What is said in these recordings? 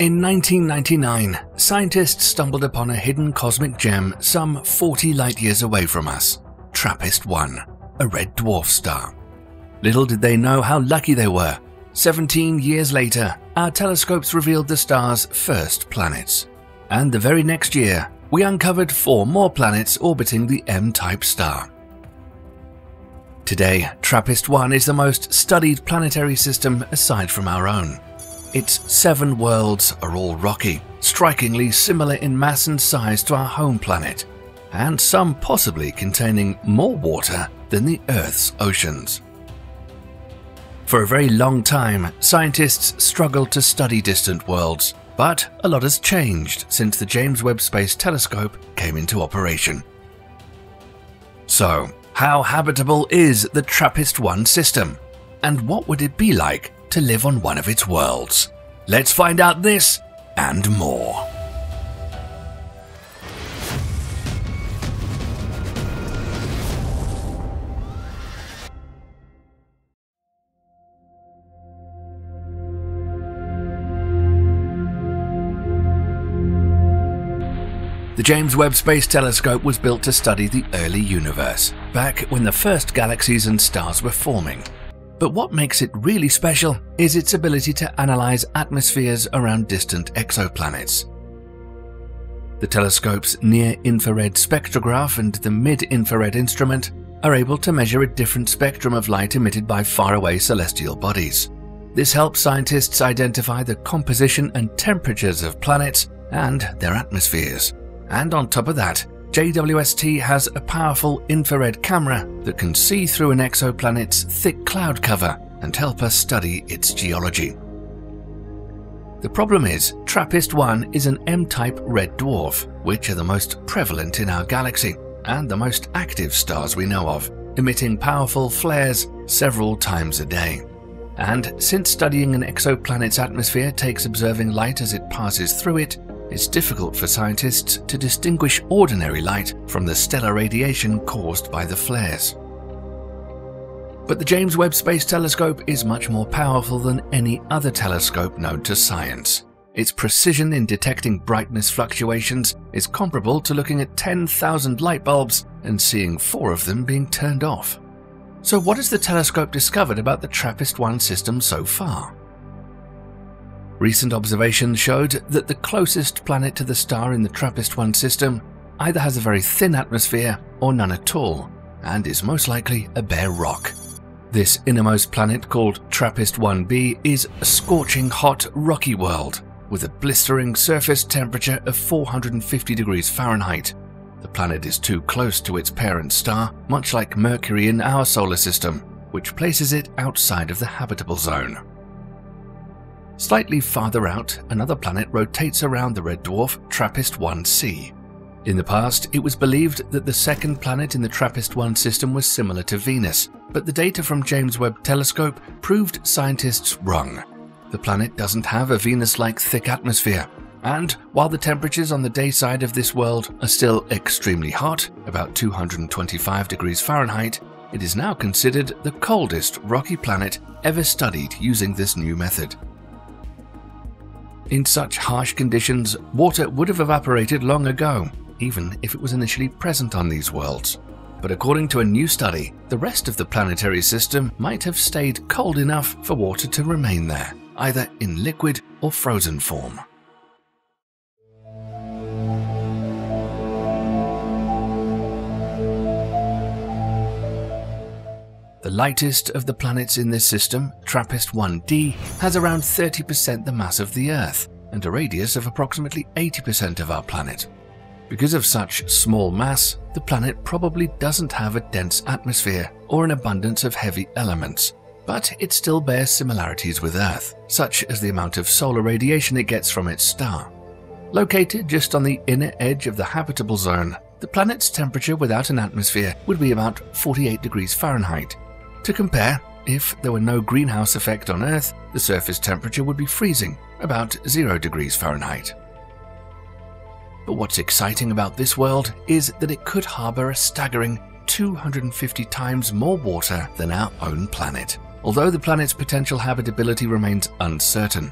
In 1999, scientists stumbled upon a hidden cosmic gem some 40 light years away from us, TRAPPIST 1, a red dwarf star. Little did they know how lucky they were. 17 years later, our telescopes revealed the star's first planets. And the very next year, we uncovered four more planets orbiting the M-type star. Today, TRAPPIST-1 is the most studied planetary system aside from our own. Its seven worlds are all rocky, strikingly similar in mass and size to our home planet, and some possibly containing more water than the Earth's oceans. For a very long time, scientists struggled to study distant worlds, but a lot has changed since the James Webb Space Telescope came into operation. So, how habitable is the TRAPPIST-1 system? And what would it be like to live on one of its worlds? Let's find out this and more. The James Webb Space Telescope was built to study the early universe, back when the first galaxies and stars were forming. But what makes it really special is its ability to analyze atmospheres around distant exoplanets. The telescope's near-infrared spectrograph and the mid-infrared instrument are able to measure a different spectrum of light emitted by faraway celestial bodies. This helps scientists identify the composition and temperatures of planets and their atmospheres. And on top of that, JWST has a powerful infrared camera that can see through an exoplanet's thick cloud cover and help us study its geology. The problem is, TRAPPIST-1 is an M-type red dwarf, which are the most prevalent in our galaxy and the most active stars we know of, emitting powerful flares several times a day. And since studying an exoplanet's atmosphere takes observing light as it passes through it, it's difficult for scientists to distinguish ordinary light from the stellar radiation caused by the flares. But the James Webb Space Telescope is much more powerful than any other telescope known to science. Its precision in detecting brightness fluctuations is comparable to looking at 10,000 light bulbs and seeing four of them being turned off. So what has the telescope discovered about the TRAPPIST-1 system so far? Recent observations showed that the closest planet to the star in the TRAPPIST-1 system either has a very thin atmosphere or none at all, and is most likely a bare rock. This innermost planet, called TRAPPIST-1b, is a scorching hot rocky world with a blistering surface temperature of 450 degrees Fahrenheit. The planet is too close to its parent star, much like Mercury in our solar system, which places it outside of the habitable zone. Slightly farther out, another planet rotates around the red dwarf, TRAPPIST-1c. In the past, it was believed that the second planet in the TRAPPIST-1 system was similar to Venus, but the data from James Webb Telescope proved scientists wrong. The planet doesn't have a Venus-like thick atmosphere, and while the temperatures on the day side of this world are still extremely hot, about 225 degrees Fahrenheit, it is now considered the coldest rocky planet ever studied using this new method. In such harsh conditions, water would have evaporated long ago, even if it was initially present on these worlds. But according to a new study, the rest of the planetary system might have stayed cold enough for water to remain there, either in liquid or frozen form. The lightest of the planets in this system, TRAPPIST-1d, has around 30% the mass of the Earth and a radius of approximately 80% of our planet. Because of such small mass, the planet probably doesn't have a dense atmosphere or an abundance of heavy elements, but it still bears similarities with Earth, such as the amount of solar radiation it gets from its star. Located just on the inner edge of the habitable zone, the planet's temperature without an atmosphere would be about 48 degrees Fahrenheit, to compare, if there were no greenhouse effect on Earth, the surface temperature would be freezing, about 0 degrees Fahrenheit. But what's exciting about this world is that it could harbour a staggering 250 times more water than our own planet, although the planet's potential habitability remains uncertain.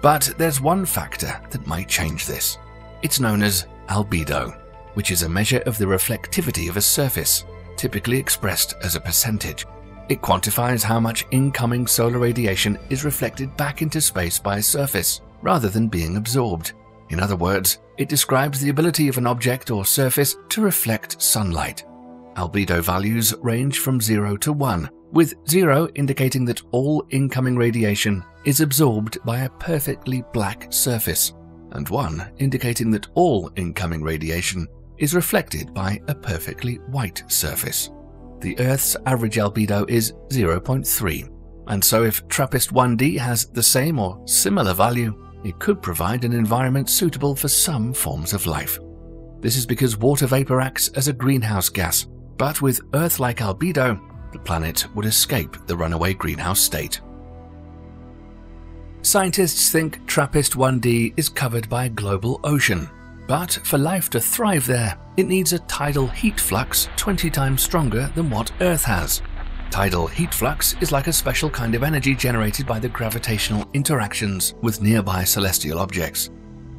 But there's one factor that might change this. It's known as albedo, which is a measure of the reflectivity of a surface, typically expressed as a percentage. It quantifies how much incoming solar radiation is reflected back into space by a surface, rather than being absorbed. In other words, it describes the ability of an object or surface to reflect sunlight. Albedo values range from 0 to 1, with 0 indicating that all incoming radiation is absorbed by a perfectly black surface, and 1 indicating that all incoming radiation is reflected by a perfectly white surface. The Earth's average albedo is 0.3, and so if TRAPPIST 1D has the same or similar value, it could provide an environment suitable for some forms of life. This is because water vapor acts as a greenhouse gas, but with Earth like albedo, the planet would escape the runaway greenhouse state. Scientists think TRAPPIST 1D is covered by a global ocean, but for life to thrive there, it needs a tidal heat flux 20 times stronger than what Earth has. Tidal heat flux is like a special kind of energy generated by the gravitational interactions with nearby celestial objects.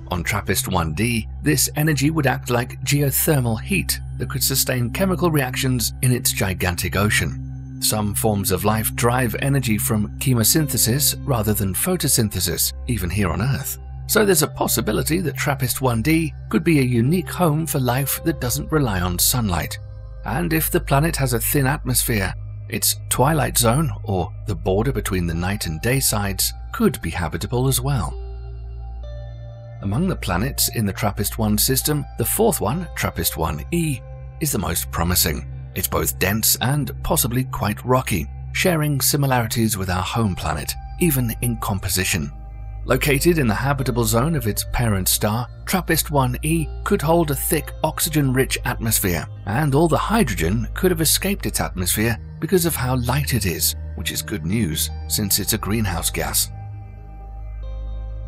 On TRAPPIST 1D, this energy would act like geothermal heat that could sustain chemical reactions in its gigantic ocean. Some forms of life drive energy from chemosynthesis rather than photosynthesis, even here on Earth. So there's a possibility that TRAPPIST 1D could be a unique home for life that doesn't rely on sunlight. And if the planet has a thin atmosphere, its twilight zone, or the border between the night and day sides, could be habitable as well. Among the planets in the TRAPPIST 1 system, the fourth one, TRAPPIST 1e, is the most promising. It's both dense and possibly quite rocky, sharing similarities with our home planet, even in composition. Located in the habitable zone of its parent star, TRAPPIST 1e could hold a thick oxygen rich atmosphere, and all the hydrogen could have escaped its atmosphere because of how light it is, which is good news since it's a greenhouse gas.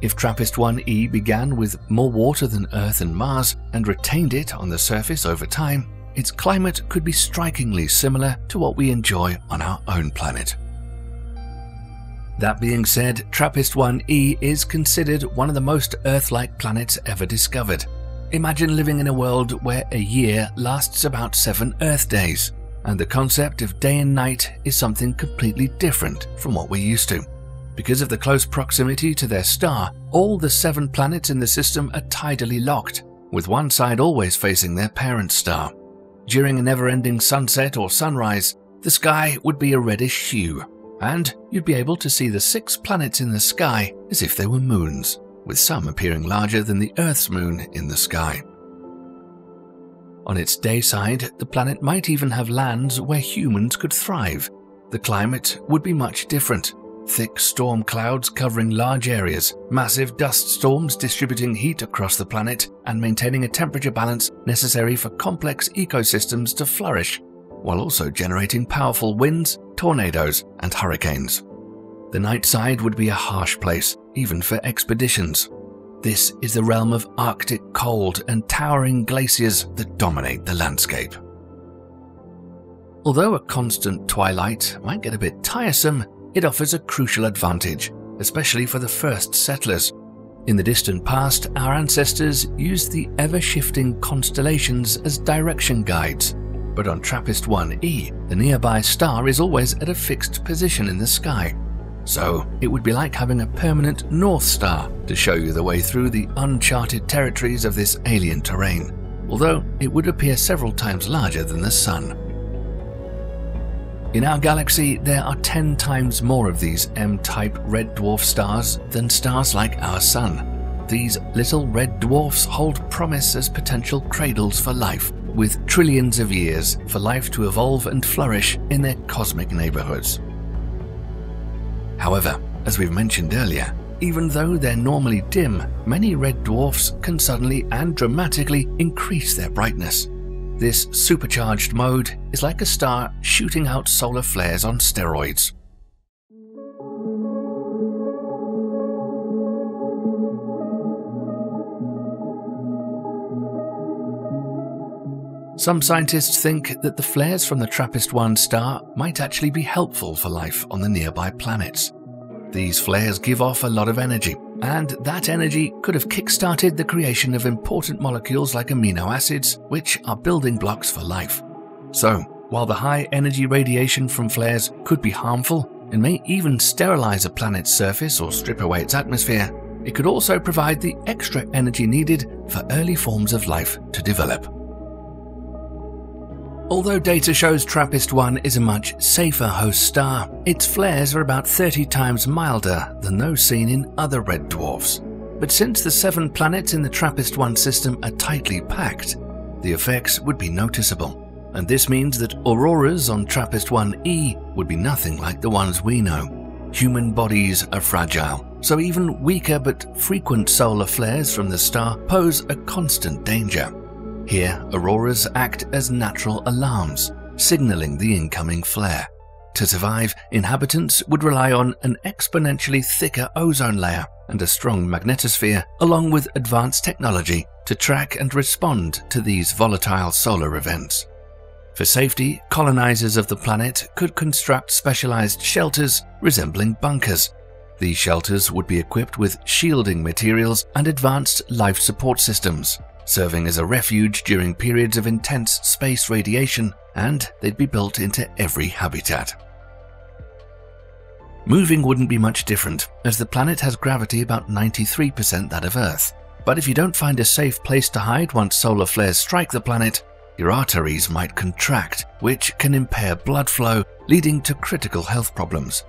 If TRAPPIST 1e began with more water than Earth and Mars and retained it on the surface over time, its climate could be strikingly similar to what we enjoy on our own planet. That being said, TRAPPIST 1e is considered one of the most Earth like planets ever discovered. Imagine living in a world where a year lasts about seven Earth days, and the concept of day and night is something completely different from what we're used to. Because of the close proximity to their star, all the seven planets in the system are tidally locked, with one side always facing their parent star. During a never ending sunset or sunrise, the sky would be a reddish hue, and you'd be able to see the six planets in the sky as if they were moons, with some appearing larger than the Earth's moon in the sky. On its day side, the planet might even have lands where humans could thrive. The climate would be much different. Thick storm clouds covering large areas, massive dust storms distributing heat across the planet, and maintaining a temperature balance necessary for complex ecosystems to flourish while also generating powerful winds, tornadoes, and hurricanes. The night side would be a harsh place, even for expeditions. This is the realm of Arctic cold and towering glaciers that dominate the landscape. Although a constant twilight might get a bit tiresome, it offers a crucial advantage, especially for the first settlers. In the distant past, our ancestors used the ever shifting constellations as direction guides but on TRAPPIST 1e, the nearby star is always at a fixed position in the sky. So, it would be like having a permanent North Star to show you the way through the uncharted territories of this alien terrain, although it would appear several times larger than the Sun. In our galaxy, there are 10 times more of these M type red dwarf stars than stars like our Sun. These little red dwarfs hold promise as potential cradles for life, with trillions of years for life to evolve and flourish in their cosmic neighborhoods. However, as we've mentioned earlier, even though they're normally dim, many red dwarfs can suddenly and dramatically increase their brightness. This supercharged mode is like a star shooting out solar flares on steroids. Some scientists think that the flares from the TRAPPIST 1 star might actually be helpful for life on the nearby planets. These flares give off a lot of energy, and that energy could have kick-started the creation of important molecules like amino acids, which are building blocks for life. So, while the high energy radiation from flares could be harmful and may even sterilize a planet's surface or strip away its atmosphere, it could also provide the extra energy needed for early forms of life to develop. Although data shows TRAPPIST-1 is a much safer host star, its flares are about 30 times milder than those seen in other red dwarfs. But since the seven planets in the TRAPPIST-1 system are tightly packed, the effects would be noticeable. And this means that auroras on TRAPPIST-1e would be nothing like the ones we know. Human bodies are fragile, so even weaker but frequent solar flares from the star pose a constant danger. Here, auroras act as natural alarms, signaling the incoming flare. To survive, inhabitants would rely on an exponentially thicker ozone layer and a strong magnetosphere, along with advanced technology to track and respond to these volatile solar events. For safety, colonizers of the planet could construct specialized shelters resembling bunkers. These shelters would be equipped with shielding materials and advanced life support systems, serving as a refuge during periods of intense space radiation, and they'd be built into every habitat. Moving wouldn't be much different, as the planet has gravity about 93% that of Earth. But if you don't find a safe place to hide once solar flares strike the planet, your arteries might contract, which can impair blood flow, leading to critical health problems.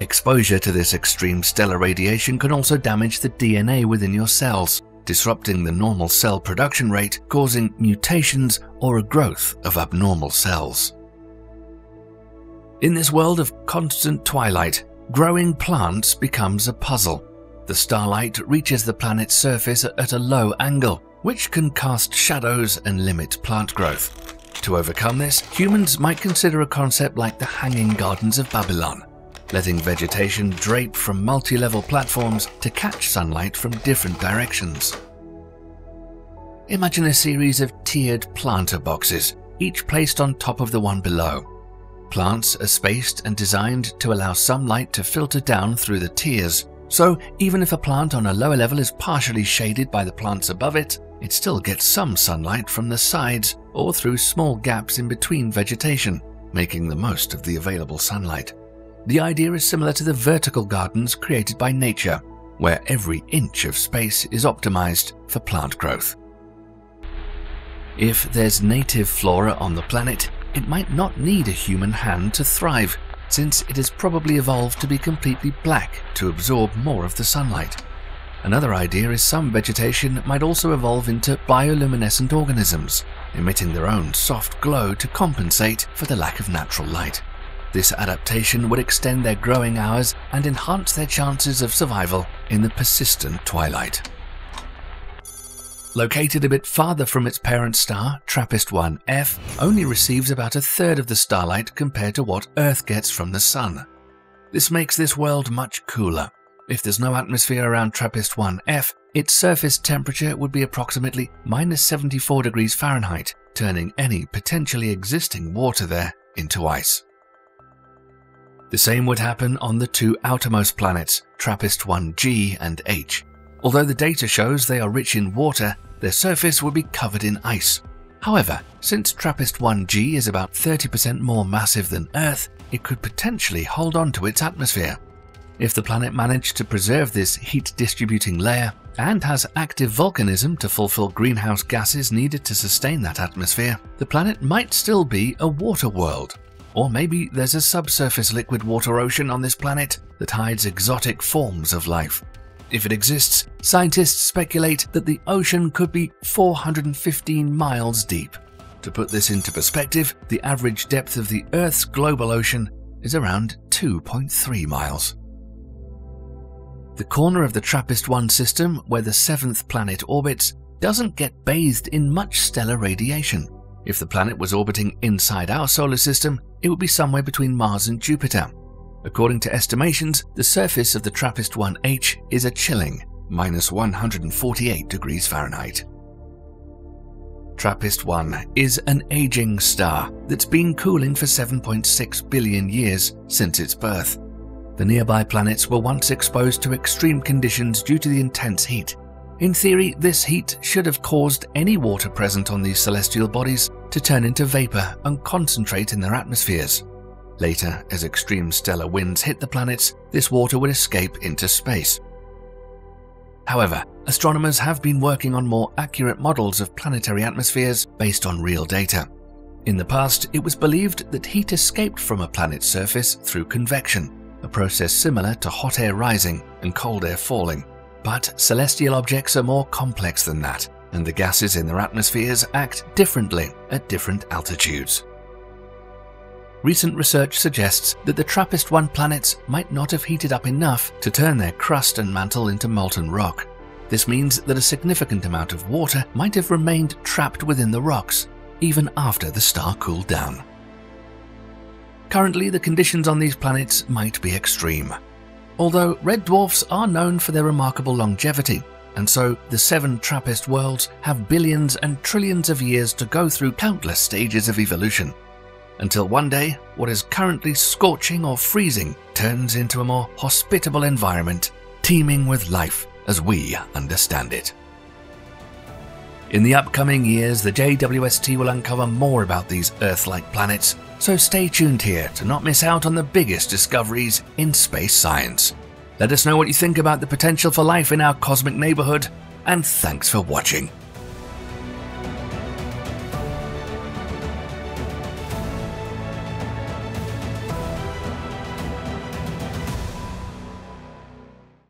Exposure to this extreme stellar radiation can also damage the DNA within your cells, disrupting the normal cell production rate, causing mutations or a growth of abnormal cells. In this world of constant twilight, growing plants becomes a puzzle. The starlight reaches the planet's surface at a low angle, which can cast shadows and limit plant growth. To overcome this, humans might consider a concept like the Hanging Gardens of Babylon, letting vegetation drape from multi-level platforms to catch sunlight from different directions. Imagine a series of tiered planter boxes, each placed on top of the one below. Plants are spaced and designed to allow some light to filter down through the tiers, so even if a plant on a lower level is partially shaded by the plants above it, it still gets some sunlight from the sides or through small gaps in between vegetation, making the most of the available sunlight. The idea is similar to the vertical gardens created by nature, where every inch of space is optimized for plant growth. If there's native flora on the planet, it might not need a human hand to thrive, since it has probably evolved to be completely black to absorb more of the sunlight. Another idea is some vegetation might also evolve into bioluminescent organisms, emitting their own soft glow to compensate for the lack of natural light. This adaptation would extend their growing hours and enhance their chances of survival in the persistent twilight. Located a bit farther from its parent star, TRAPPIST-1F only receives about a third of the starlight compared to what Earth gets from the Sun. This makes this world much cooler. If there's no atmosphere around TRAPPIST-1F, its surface temperature would be approximately minus 74 degrees Fahrenheit, turning any potentially existing water there into ice. The same would happen on the two outermost planets, TRAPPIST-1G and H. Although the data shows they are rich in water, their surface would be covered in ice. However, since TRAPPIST-1G is about 30% more massive than Earth, it could potentially hold on to its atmosphere. If the planet managed to preserve this heat-distributing layer and has active volcanism to fulfill greenhouse gases needed to sustain that atmosphere, the planet might still be a water world, or maybe there's a subsurface liquid water ocean on this planet that hides exotic forms of life. If it exists, scientists speculate that the ocean could be 415 miles deep. To put this into perspective, the average depth of the Earth's global ocean is around 2.3 miles. The corner of the TRAPPIST-1 system where the seventh planet orbits doesn't get bathed in much stellar radiation. If the planet was orbiting inside our solar system, it would be somewhere between Mars and Jupiter. According to estimations, the surface of the TRAPPIST-1H is a chilling minus 148 degrees Fahrenheit. TRAPPIST-1 is an aging star that's been cooling for 7.6 billion years since its birth. The nearby planets were once exposed to extreme conditions due to the intense heat. In theory, this heat should have caused any water present on these celestial bodies to turn into vapor and concentrate in their atmospheres. Later, as extreme stellar winds hit the planets, this water would escape into space. However, astronomers have been working on more accurate models of planetary atmospheres based on real data. In the past, it was believed that heat escaped from a planet's surface through convection, a process similar to hot air rising and cold air falling. But celestial objects are more complex than that, and the gases in their atmospheres act differently at different altitudes. Recent research suggests that the TRAPPIST 1 planets might not have heated up enough to turn their crust and mantle into molten rock. This means that a significant amount of water might have remained trapped within the rocks, even after the star cooled down. Currently, the conditions on these planets might be extreme. Although red dwarfs are known for their remarkable longevity, and so the seven TRAPPIST worlds have billions and trillions of years to go through countless stages of evolution. Until one day, what is currently scorching or freezing turns into a more hospitable environment, teeming with life as we understand it. In the upcoming years, the JWST will uncover more about these Earth like planets, so stay tuned here to not miss out on the biggest discoveries in space science. Let us know what you think about the potential for life in our cosmic neighborhood, and thanks for watching.